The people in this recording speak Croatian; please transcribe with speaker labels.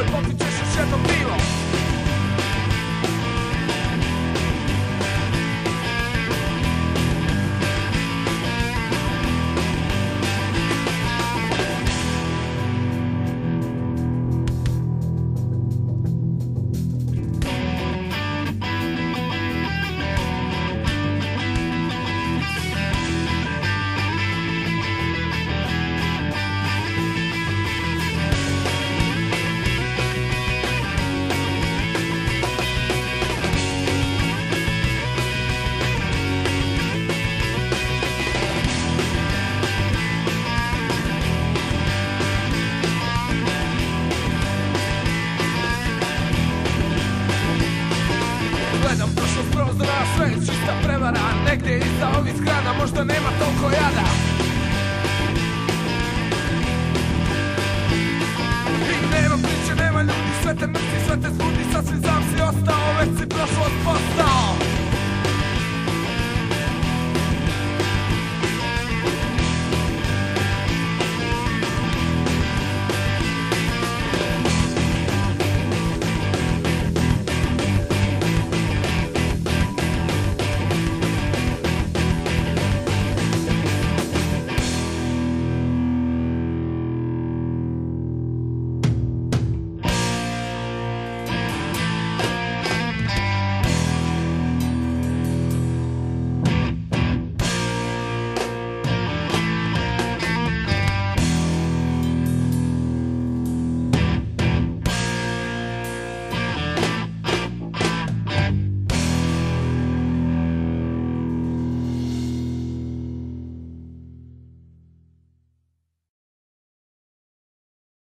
Speaker 1: Tvoj pokliče se jednom bilo. za ovih zgrada možda nema toliko jada.